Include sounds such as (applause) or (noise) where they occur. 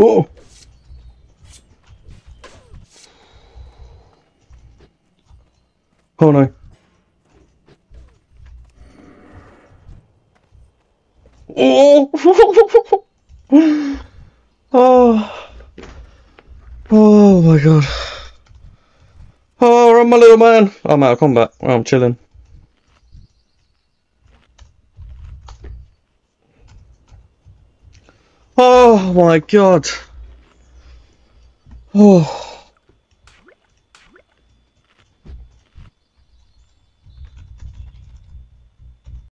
Oh! Oh no. Oh! (laughs) oh! Oh my god. Oh, run my little man. I'm out of combat. I'm chilling. Oh my god. Oh.